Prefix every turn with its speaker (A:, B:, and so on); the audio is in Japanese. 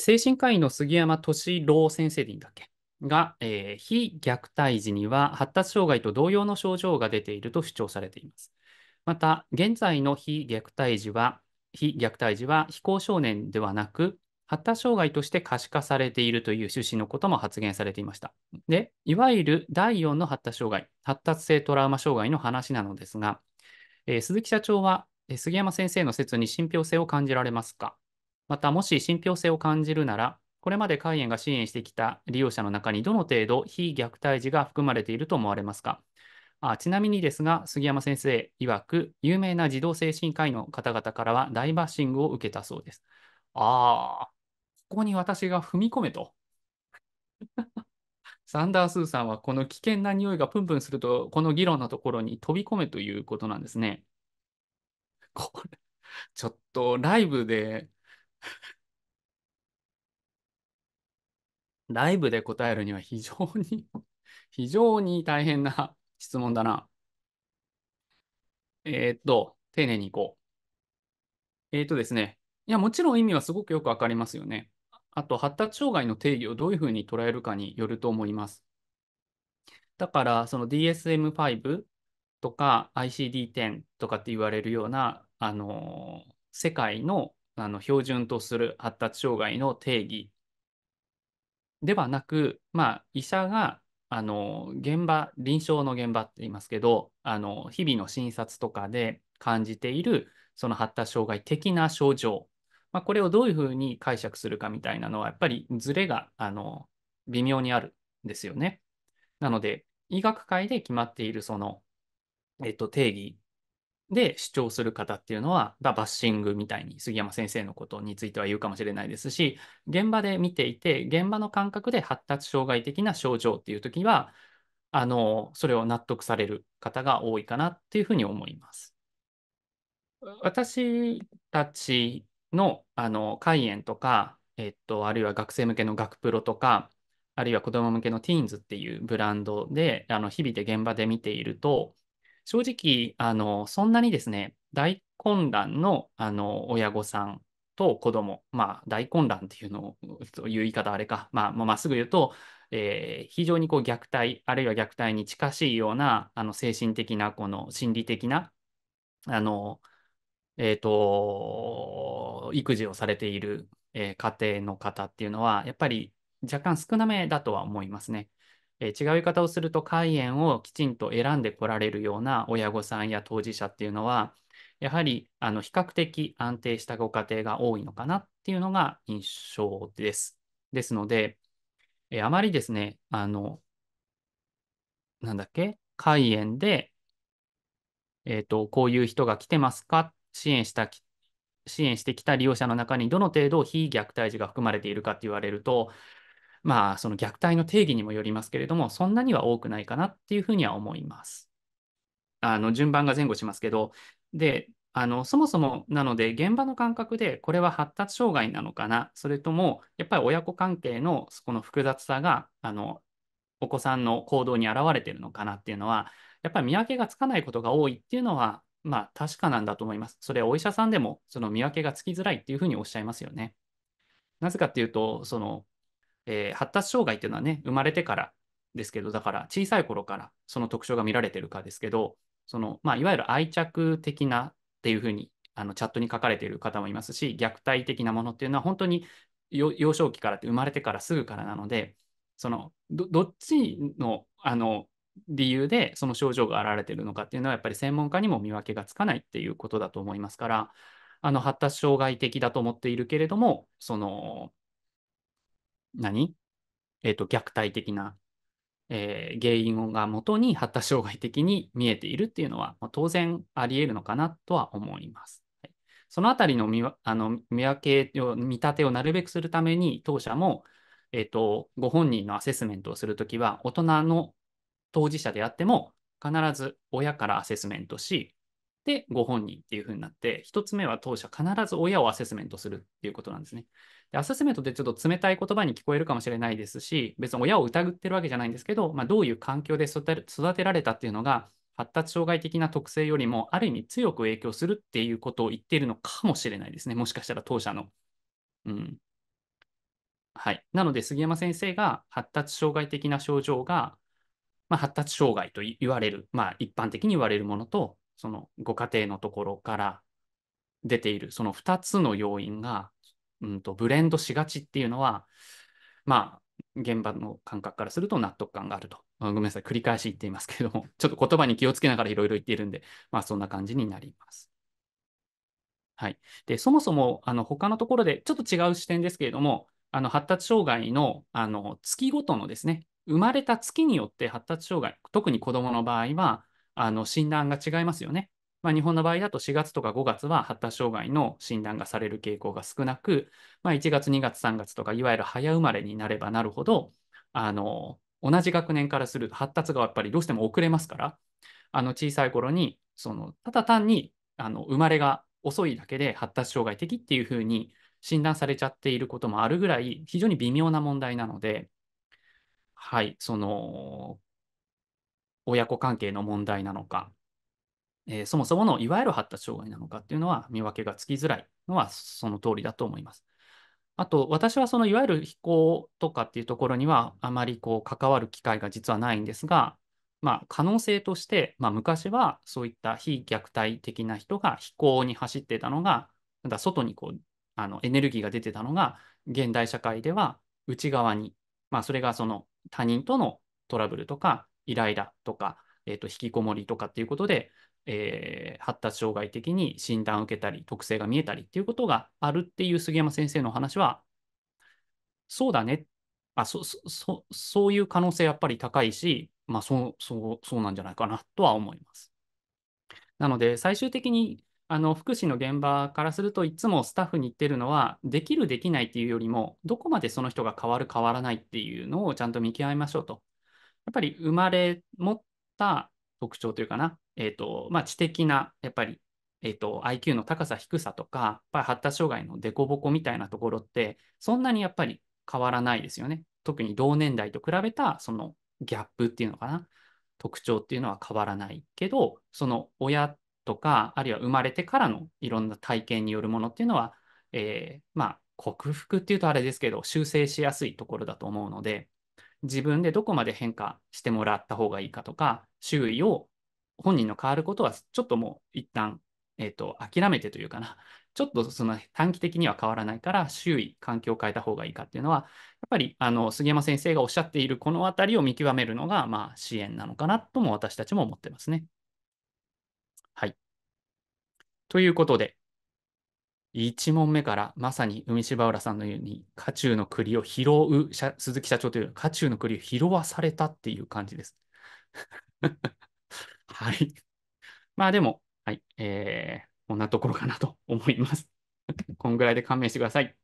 A: 精神科医の杉山敏郎先生でいいんだっけ？が、えー非虐待時には発達障害と同様の症状が出ていると主張されています。また、現在の非虐待時は、非虐待時は非行少年ではなく、発達障害として可視化されているという趣旨のことも発言されていました。で、いわゆる第4の発達障害、発達性トラウマ障害の話なのですが、えー鈴木社長は、え杉山先生の説に信憑性を感じられますか？また、もし信憑性を感じるなら、これまで肝炎が支援してきた利用者の中にどの程度非虐待児が含まれていると思われますか？あちなみにですが、杉山先生曰く、有名な児童精神科医の方々からは大バッシングを受けたそうです。ああ、ここに私が踏み込めと。サンダースーさんはこの危険な匂いがプンプンすると、この議論のところに飛び込めということなんですね。これ、ちょっとライブで、ライブで答えるには非常に、非常に大変な質問だな。えーっと、丁寧にいこう。えーっとですね。いや、もちろん意味はすごくよくわかりますよね。あと、発達障害の定義をどういうふうに捉えるかによると思います。だから、その DSM-5 とか ICD-10 とかって言われるような、あのー世界のあの標準とする発達障害の定義ではなく、まあ、医者があの現場、臨床の現場って言いますけど、あの日々の診察とかで感じているその発達障害的な症状、まあ、これをどういうふうに解釈するかみたいなのは、やっぱりズレがあの微妙にあるんですよね。なので、医学界で決まっているその、えっと、定義で主張する方っていうのは、バッシングみたいに杉山先生のことについては言うかもしれないですし、現場で見ていて、現場の感覚で発達障害的な症状っていう時は、あの、それを納得される方が多いかなっていうふうに思います。私たちの、あの、肝炎とか、えっと、あるいは学生向けの学プロとか、あるいは子供向けのティーンズっていうブランドで、あの、日々で現場で見ていると、正直、あの、そんなにですね、大混乱の、あの、親御さんと子供、まあ、大混乱っていうのを、という言い方あれか、まあ、まっすぐ言うと、えー非常にこう虐待、あるいは虐待に近しいような、あの、精神的な、この心理的な、あの、えっと、育児をされている、えー家庭の方っていうのは、やっぱり若干少なめだとは思いますね。え違う言い方をすると、肝炎をきちんと選んでこられるような親御さんや当事者っていうのは、やはりあの比較的安定したご家庭が多いのかなっていうのが印象です。ですので、えあまりですね、あの、なんだっけ、肝炎で、えっと、こういう人が来てますか？支援した、支援してきた利用者の中にどの程度非虐待児が含まれているかって言われると、まあ、その虐待の定義にもよりますけれども、そんなには多くないかなっていうふうには思います。あの、順番が前後しますけど、で、あの、そもそもなので、現場の感覚で、これは発達障害なのかな、それとも、やっぱり親子関係のこの複雑さが、あの、お子さんの行動に現れているのかなっていうのは、やっぱり見分けがつかないことが多いっていうのは、まあ、確かなんだと思います。それはお医者さんでも、その見分けがつきづらいっていうふうにおっしゃいますよね。なぜかっていうと、その、えー発達障害っていうのはね、生まれてからですけど、だから小さい頃からその特徴が見られてるかですけど、その、まあ、いわゆる愛着的なっていうふうにあのチャットに書かれている方もいますし、虐待的なものっていうのは本当に幼少期からって生まれてからすぐからなので、そのどどっちのあの理由でその症状が現れているのかっていうのはやっぱり専門家にも見分けがつかないっていうことだと思いますから、あの発達障害的だと思っているけれども、その何？えっ、と、虐待的な、えー原因が元に発達障害的に見えているっていうのは、まあ当然あり得るのかなとは思います。はいそのあたりの見あの見分けを、見立てをなるべくするために、当社も、えっ、と、ご本人のアセスメントをするときは、大人の当事者であっても、必ず親からアセスメントし、で、ご本人っていうふうになって、一つ目は当社必ず親をアセスメントするっていうことなんですね。でアセスメントってちょっと冷たい言葉に聞こえるかもしれないですし、別に親を疑ってるわけじゃないんですけど、まあ、どういう環境で育てられたっていうのが、発達障害的な特性よりも、ある意味強く影響するっていうことを言っているのかもしれないですね。もしかしたら当社の。うん。はい。なので、杉山先生が発達障害的な症状が、まあ、発達障害と言われる、まあ、一般的に言われるものと、そのご家庭のところから出ている、その2つの要因が、うんと、ブレンドしがちっていうのは、まあ、現場の感覚からすると納得感があると。ごめんなさい、繰り返し言っていますけれども、ちょっと言葉に気をつけながらいろいろ言っているんで、まあ、そんな感じになります。はい。で、そもそも、あの、他のところで、ちょっと違う視点ですけれども、あの、発達障害の、あの、月ごとのですね、生まれた月によって発達障害、特に子供の場合は、あの、診断が違いますよね。まあ、日本の場合だと4月とか5月は発達障害の診断がされる傾向が少なく、まあ、1月、2月、3月とか、いわゆる早生まれになればなるほど、あの、同じ学年からすると発達がやっぱりどうしても遅れますから、あの小さい頃に、そのただ単にあの生まれが遅いだけで発達障害的っていうふうに診断されちゃっていることもあるぐらい、非常に微妙な問題なので、はい、その、親子関係の問題なのか、えー、そもそものいわゆる発達障害なのかっていうのは見分けがつきづらいのはその通りだと思います。あと、私はそのいわゆる飛行とかっていうところにはあまりこう関わる機会が実はないんですが、まあ、可能性として、まあ、昔はそういった非虐待的な人が飛行に走ってたのが、だ外にこうあのエネルギーが出てたのが、現代社会では内側に、まあ、それがその他人とのトラブルとか、イライラとか、えー、と引きこもりとかっていうことで、えー、発達障害的に診断を受けたり、特性が見えたりっていうことがあるっていう杉山先生の話は、そうだね。あそそそういう可能性やっぱり高いし、まあそうそうそうなんじゃないかなとは思います。なので、最終的にあの福祉の現場からするといつもスタッフに言ってるのは、できる、できないっていうよりも、どこまでその人が変わる、変わらないっていうのをちゃんと見極めましょうと。やっぱり生まれ持った特徴というかな、え、ー、と、まあ、知的な、やっぱり、えっ、ー、と、IQ の高さ、低さとか、やっぱり発達障害の凸凹みたいなところって、そんなにやっぱり変わらないですよね。特に同年代と比べた、そのギャップっていうのかな、特徴っていうのは変わらないけど、その親とか、あるいは生まれてからのいろんな体験によるものっていうのは、えー、まあ、克服っていうとあれですけど、修正しやすいところだと思うので、自分でどこまで変化してもらった方がいいかとか、周囲を本人の変わることはちょっともう一旦、えーと、諦めてというかな、ちょっとその短期的には変わらないから、周囲、環境を変えた方がいいかっていうのは、やっぱりあの杉山先生がおっしゃっているこのあたりを見極めるのが、まあ、支援なのかなとも私たちも思ってますね。はい。ということで、1問目からまさに海芝浦さんのように、渦中の栗を拾う、鈴木社長という渦中の栗を拾わされたっていう感じです。はい。まあでも、はい、えー、こんなところかなと思います。こんぐらいで勘弁してください。